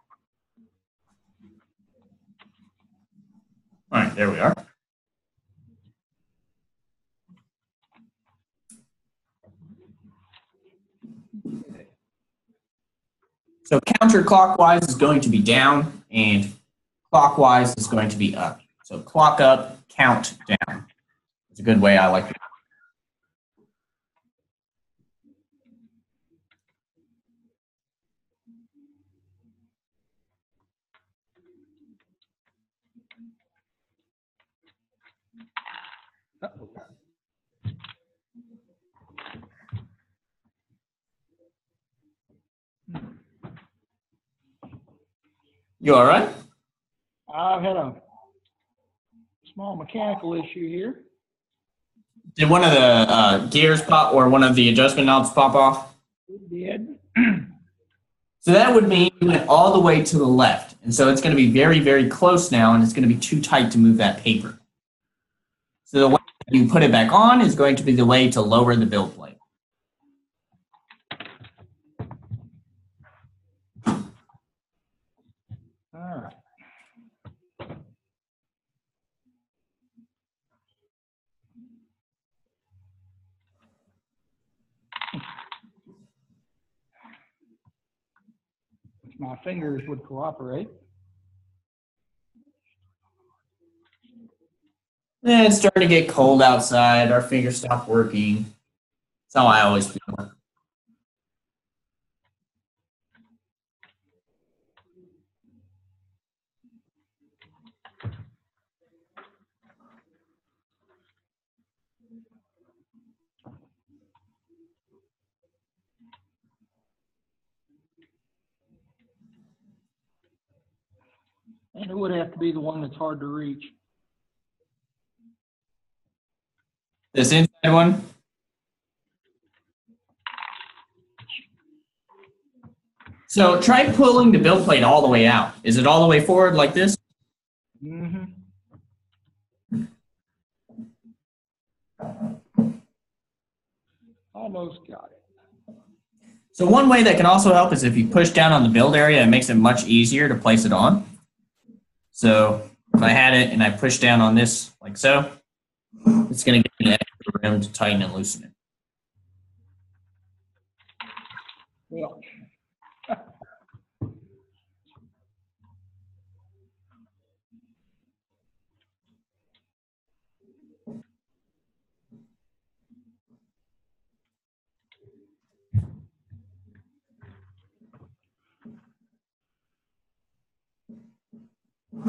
Speaker 1: All right, there we are. So counterclockwise is going to be down and clockwise is going to be up. So clock up, count down. It's a good way I like it. You all right?
Speaker 4: I've had a small mechanical issue here.
Speaker 1: Did one of the uh, gears pop or one of the adjustment knobs pop off?
Speaker 4: It did. [clears throat]
Speaker 1: So that would mean you went all the way to the left. And so it's going to be very, very close now, and it's going to be too tight to move that paper. So the way you put it back on is going to be the way to lower the build plate.
Speaker 4: All right. If My fingers would cooperate.
Speaker 1: Eh, it's starting to get cold outside. Our fingers stop working. That's how I always feel.
Speaker 4: And it would have to be the one that's hard to reach.
Speaker 1: This inside one, so try pulling the build plate all the way out. Is it all the way forward like this?
Speaker 4: Mm-hmm. Almost got it.
Speaker 1: So one way that can also help is if you push down on the build area, it makes it much easier to place it on. So if I had it and I push down on this like so, it's going to give me extra room to tighten and loosen it.
Speaker 4: Well.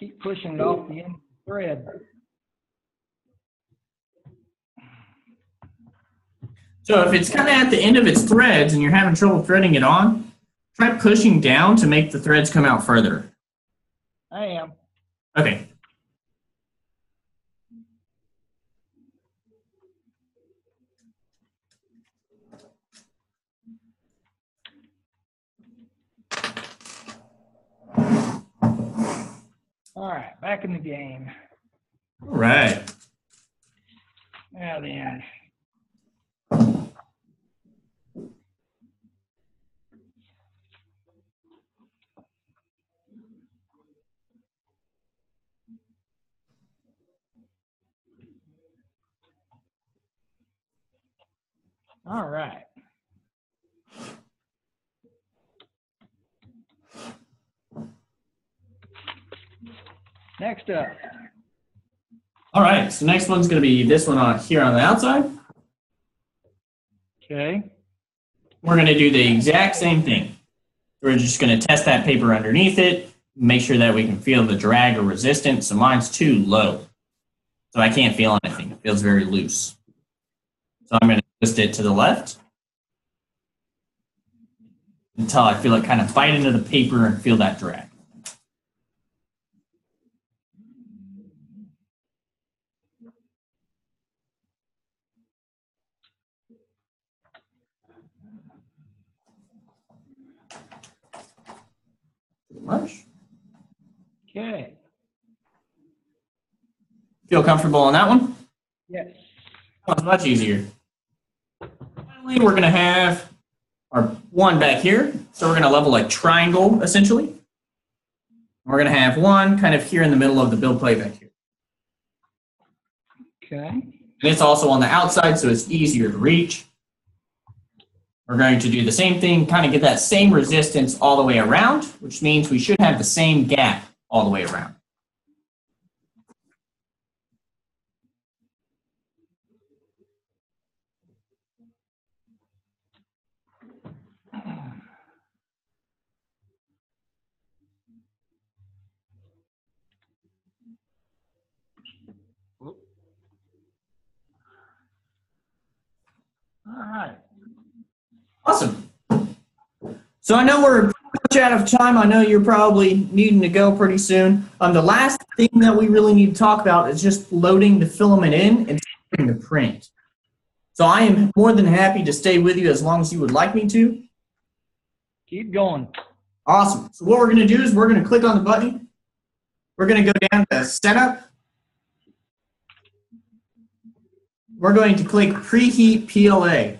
Speaker 4: keep pushing it off the end of the thread.
Speaker 1: So if it's kind of at the end of its threads and you're having trouble threading it on, try pushing down to make the threads come out further.
Speaker 4: I am.
Speaker 1: Okay.
Speaker 4: All right, back in the game.
Speaker 1: All right.
Speaker 4: Now then. All right. Next up.
Speaker 1: All right. So next one's going to be this one on here on the outside.
Speaker 4: Okay.
Speaker 1: We're going to do the exact same thing. We're just going to test that paper underneath it, make sure that we can feel the drag or resistance. So mine's too low. So I can't feel anything. It feels very loose. So I'm going to twist it to the left until I feel it kind of bite into the paper and feel that drag. Much.
Speaker 4: Okay.
Speaker 1: Feel comfortable on that one?
Speaker 4: Yes.
Speaker 1: That one's much easier. Finally, we're going to have our one back here. So we're going to level a triangle, essentially. We're going to have one kind of here in the middle of the build plate back here.
Speaker 4: Okay.
Speaker 1: And it's also on the outside, so it's easier to reach. We're going to do the same thing, kind of get that same resistance all the way around, which means we should have the same gap all the way around.
Speaker 4: All right.
Speaker 1: Awesome. So I know we're much out of time. I know you're probably needing to go pretty soon. Um, the last thing that we really need to talk about is just loading the filament in and starting the print. So I am more than happy to stay with you as long as you would like me to.
Speaker 4: Keep going.
Speaker 1: Awesome. So what we're going to do is we're going to click on the button. We're going to go down to Setup. We're going to click Preheat PLA.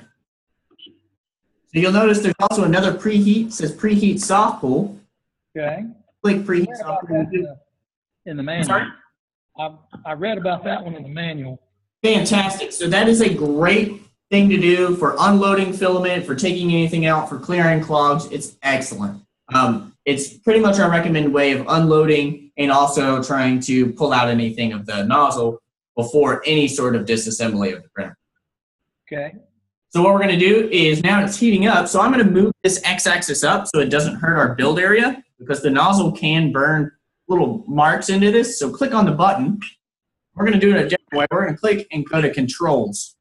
Speaker 1: So you'll notice there's also another preheat, says Preheat Soft pull.
Speaker 4: Okay.
Speaker 1: Click Preheat Soft Pull.
Speaker 4: that in the- In the manual.
Speaker 1: Sorry?
Speaker 4: I, I read about that one in the manual.
Speaker 1: Fantastic. So that is a great thing to do for unloading filament, for taking anything out, for clearing clogs. It's excellent. Um, it's pretty much our recommended way of unloading and also trying to pull out anything of the nozzle before any sort of disassembly of the printer.
Speaker 4: Okay.
Speaker 1: So what we're going to do is now it's heating up. So I'm going to move this x-axis up so it doesn't hurt our build area because the nozzle can burn little marks into this. So click on the button. We're going to do it a different way. We're going to click and go to controls.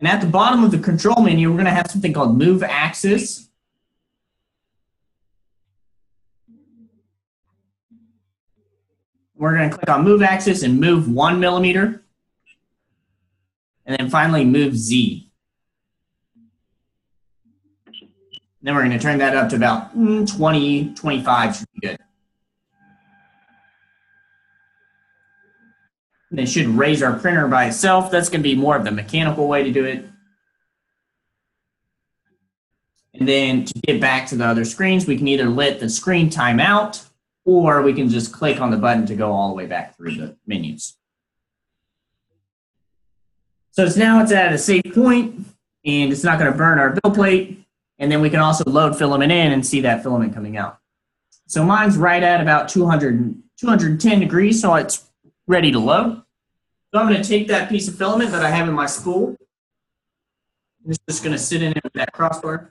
Speaker 1: And at the bottom of the control menu, we're going to have something called move axis. We're going to click on move axis and move one millimeter. And then finally move Z. Then we're going to turn that up to about mm, 20, 25 should be good. And it should raise our printer by itself. That's going to be more of the mechanical way to do it. And then to get back to the other screens, we can either let the screen time out or we can just click on the button to go all the way back through the menus. So it's now it's at a safe point and it's not going to burn our build plate. And then we can also load filament in and see that filament coming out. So mine's right at about 200, 210 degrees, so it's ready to load. So I'm going to take that piece of filament that I have in my spool. And It's just going to sit in it with that crossbar.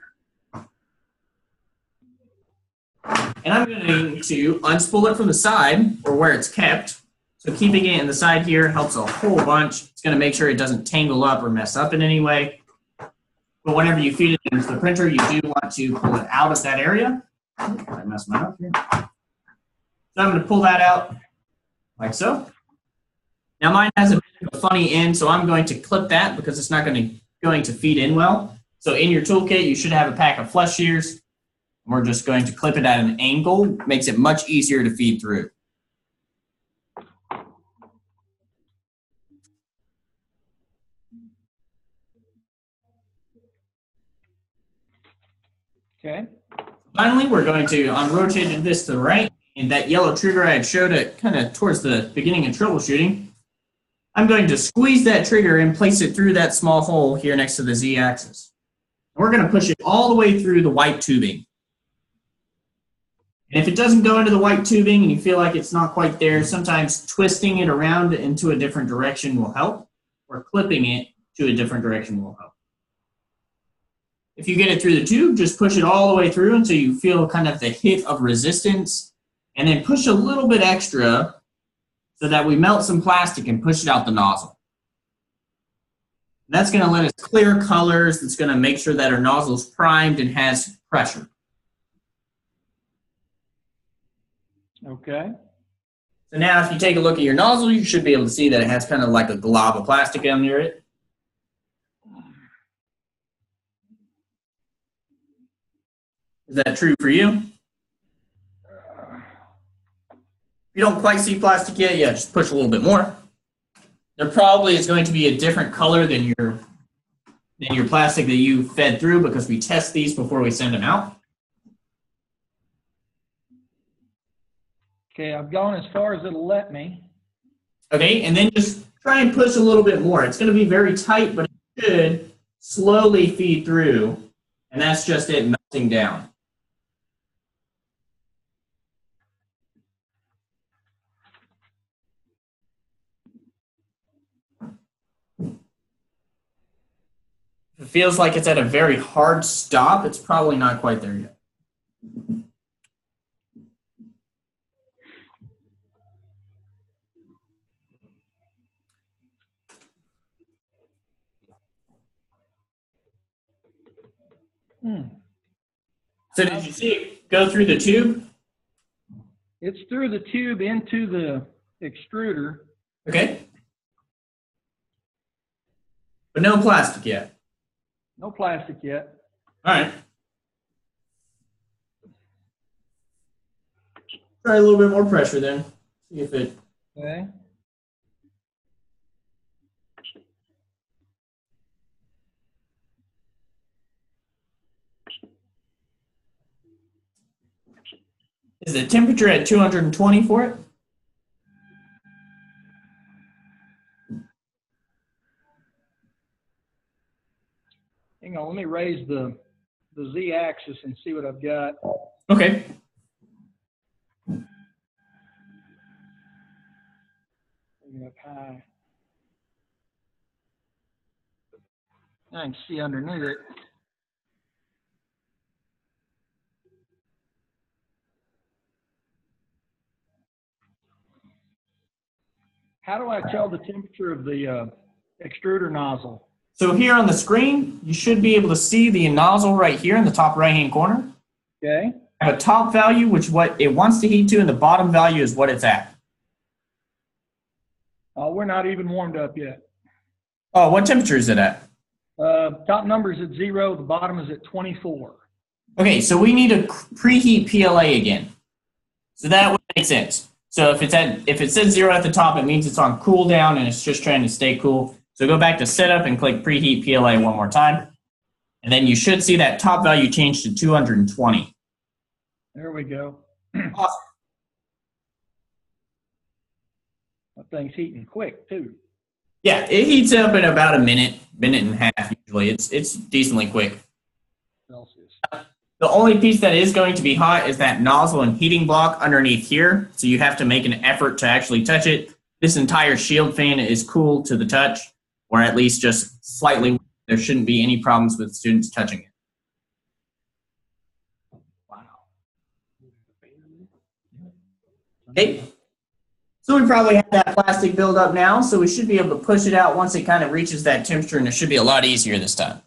Speaker 1: And I'm going to unspool it from the side or where it's kept. So keeping it in the side here helps a whole bunch. It's going to make sure it doesn't tangle up or mess up in any way. But whenever you feed it into the printer, you do want to pull it out of that area. I messed mine up here. So I'm going to pull that out like so. Now mine has a funny end, so I'm going to clip that because it's not going to going to feed in well. So in your toolkit, you should have a pack of flush shears. We're just going to clip it at an angle, makes it much easier to feed through.
Speaker 4: Okay.
Speaker 1: Finally, we're going to, I'm rotating this to the right, and that yellow trigger I had showed it kind of towards the beginning of troubleshooting. I'm going to squeeze that trigger and place it through that small hole here next to the Z-axis. We're going to push it all the way through the white tubing. And if it doesn't go into the white tubing and you feel like it's not quite there, sometimes twisting it around into a different direction will help, or clipping it to a different direction will help. If you get it through the tube, just push it all the way through until you feel kind of the hit of resistance, and then push a little bit extra so that we melt some plastic and push it out the nozzle. That's going to let us clear colors. That's going to make sure that our nozzle is primed and has pressure.
Speaker 4: Okay.
Speaker 1: So now if you take a look at your nozzle, you should be able to see that it has kind of like a glob of plastic under it. Is that true for you? If you don't quite see plastic yet, yeah, just push a little bit more. There probably is going to be a different color than your than your plastic that you fed through because we test these before we send them out.
Speaker 4: Okay, I've gone as far as it'll let me.
Speaker 1: Okay, and then just try and push a little bit more. It's going to be very tight, but it should slowly feed through, and that's just it melting down. If it feels like it's at a very hard stop, it's probably not quite there yet.
Speaker 4: Hmm.
Speaker 1: So did you see it go through the tube?
Speaker 4: It's through the tube into the extruder.
Speaker 1: Okay. But no plastic yet.
Speaker 4: No plastic yet.
Speaker 1: All right. Try a little bit more pressure then. See if it.
Speaker 4: Okay.
Speaker 1: Is the temperature at 220 for it?
Speaker 4: Hang on, let me raise the, the Z axis and see what I've got.
Speaker 1: Okay.
Speaker 4: Bring it up high. I can see underneath it. How do I tell the temperature of the uh, extruder nozzle?
Speaker 1: So here on the screen, you should be able to see the nozzle right here in the top right hand corner.
Speaker 4: Okay.
Speaker 1: I have a top value, which what it wants to heat to, and the bottom value is what it's at.
Speaker 4: Uh, we're not even warmed up yet.
Speaker 1: Oh, what temperature is it at?
Speaker 4: Uh, top number is at zero. The bottom is at 24.
Speaker 1: Okay, so we need to preheat PLA again. So that would make sense. So if it's at if it says zero at the top, it means it's on cool down and it's just trying to stay cool. So go back to setup and click preheat PLA one more time. And then you should see that top value change to 220.
Speaker 4: There we go. [clears throat]
Speaker 1: Awesome.
Speaker 4: That thing's heating quick too.
Speaker 1: Yeah, it heats up in about a minute, minute and a half usually. It's it's decently quick.
Speaker 4: Celsius.
Speaker 1: The only piece that is going to be hot is that nozzle and heating block underneath here. So you have to make an effort to actually touch it. This entire shield fan is cool to the touch, or at least just slightly. There shouldn't be any problems with students touching it. Wow. Okay. So we probably have that plastic build up now, so we should be able to push it out once it kind of reaches that temperature, and it should be a lot easier this time.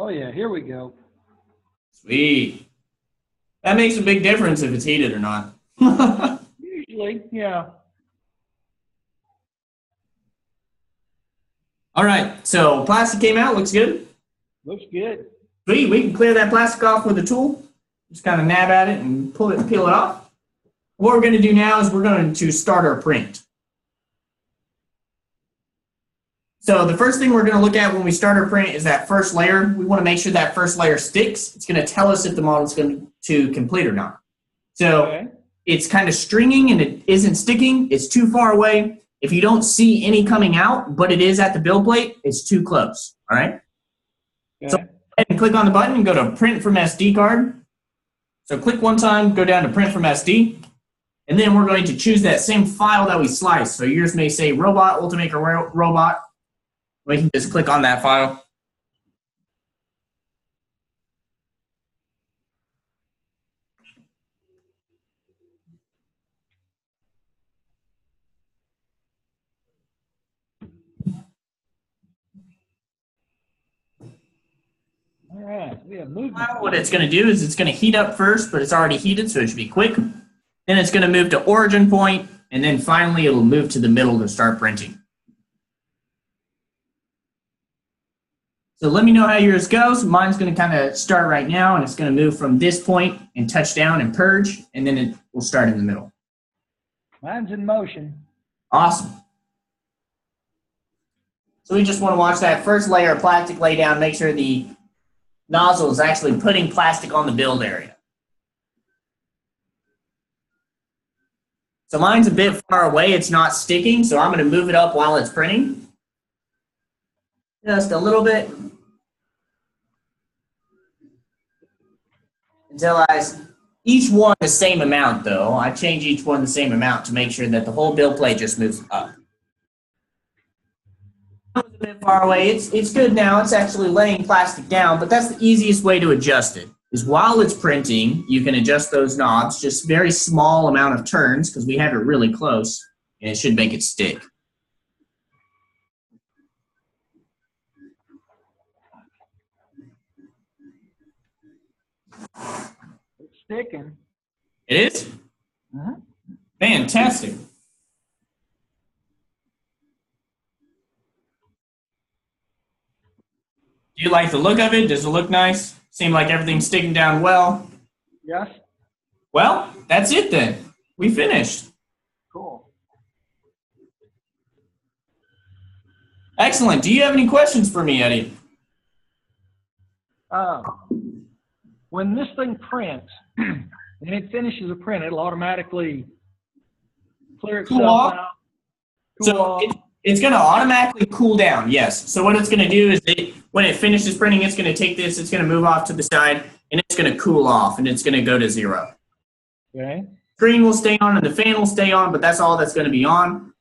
Speaker 4: Oh yeah, here we go.
Speaker 1: Sweet. That makes a big difference if it's heated or not. [laughs]
Speaker 4: Usually, yeah.
Speaker 1: All right, so plastic came out, looks good.
Speaker 4: Looks good.
Speaker 1: Sweet, we can clear that plastic off with a tool. Just kind of nab at it and pull it, peel it off. What we're going to do now is we're going to start our print. So the first thing we're going to look at when we start our print is that first layer. We want to make sure that first layer sticks. It's going to tell us if the model is going to complete or not. So
Speaker 4: Okay.
Speaker 1: it's kind of stringing and it isn't sticking. It's too far away. If you don't see any coming out, but it is at the build plate, it's too close. All right.
Speaker 4: Okay.
Speaker 1: So- and click on the button and go to print from SD card. So click one time, go down to print from SD, and then we're going to choose that same file that we sliced. So yours may say robot, Ultimaker robot. We can just click on that file.
Speaker 4: All right. We have movement.
Speaker 1: Now What it's going to do is it's going to heat up first, but it's already heated, so it should be quick. Then it's going to move to origin point, and then finally it'll move to the middle to start printing. So let me know how yours goes. Mine's going to kind of start right now, and it's going to move from this point and touch down and purge, and then it will start in the middle.
Speaker 4: Mine's in motion.
Speaker 1: Awesome. So we just want to watch that first layer of plastic lay down, make sure the nozzle is actually putting plastic on the build area. So mine's a bit far away, it's not sticking, so I'm going to move it up while it's printing. Just a little bit. Until I, each one the same amount though. I change each one the same amount to make sure that the whole build plate just moves up. A bit far away. It's it's good now. It's actually laying plastic down, but that's the easiest way to adjust it. Is while it's printing, you can adjust those knobs, just very small amount of turns because we have it really close, and it should make it stick.
Speaker 4: Sticking.
Speaker 1: It is
Speaker 4: Mhm.
Speaker 1: fantastic. Do you like the look of it? Does it look nice? Seem like everything's sticking down well.
Speaker 4: Yes?
Speaker 1: Well, that's it then. We finished.
Speaker 4: Cool.
Speaker 1: Excellent. Do you have any questions for me, Eddie?
Speaker 4: Uh, when this thing prints [clears throat] and it finishes a print, it'll automatically clear
Speaker 1: Cool
Speaker 4: itself
Speaker 1: off?
Speaker 4: out. Cool
Speaker 1: So
Speaker 4: off.
Speaker 1: it, it's going to automatically cool down, yes. So what it's going to do is it, when it finishes printing, it's going to take this, it's going to move off to the side, and it's going to cool off, and it's going to go to zero.
Speaker 4: okay.
Speaker 1: Screen will stay on and the fan will stay on, but that's all that's going to be on.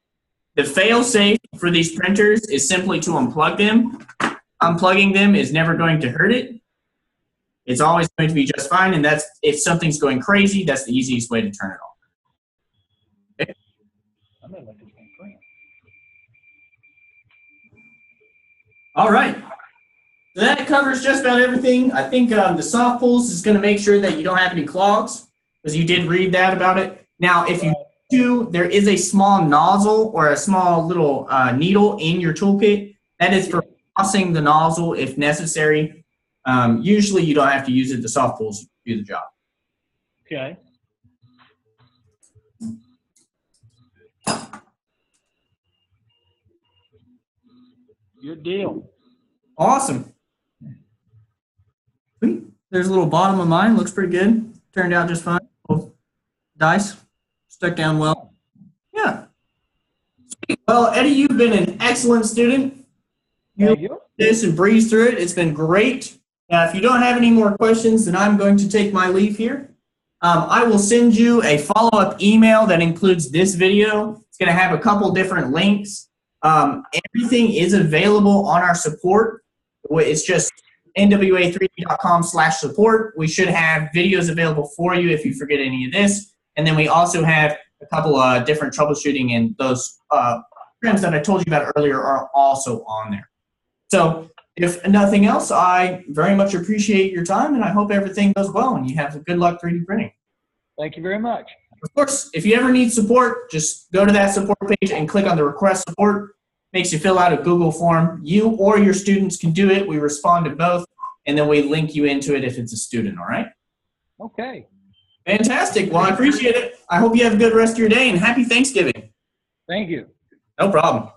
Speaker 1: The fail safe for these printers is simply to unplug them. Unplugging them is never going to hurt it. It's always going to be just fine, and that's if something's going crazy, that's the easiest way to turn it off.
Speaker 4: I'm gonna let this thing print.
Speaker 1: All right. So that covers just about everything. I think um, the soft pulls is going to make sure that you don't have any clogs because you did read that about it. Now, if you do, there is a small nozzle or a small little uh, needle in your toolkit. That is for flossing the nozzle if necessary. Um, usually, you don't have to use it. The soft pulls do the job.
Speaker 4: Okay. Good deal.
Speaker 1: Awesome. There's a little bottom of mine. Looks pretty good. Turned out just fine. Little Dice stuck down well. Yeah. Well, Eddie, you've been an excellent student. You
Speaker 4: you.
Speaker 1: this and breeze through it. It's been great. Now, if you don't have any more questions, then I'm going to take my leave here. Um, I will send you a follow up email that includes this video. It's going to have a couple different links. Um, everything is available on our support. It's just nwa3d.com slash support. We should have videos available for you if you forget any of this. And then we also have a couple of different troubleshooting and those uh, programs that I told you about earlier are also on there. So if nothing else, I very much appreciate your time and I hope everything goes well and you have a good luck 3D printing.
Speaker 4: Thank you very much.
Speaker 1: Of course, if you ever need support, just go to that support page and click on the request support. Makes you fill out a Google form. You or your students can do it. We respond to both and then we link you into it if it's a student, all right?
Speaker 4: Okay.
Speaker 1: Fantastic. Well, I appreciate it. I hope you have a good rest of your day and happy Thanksgiving.
Speaker 4: Thank you.
Speaker 1: No problem.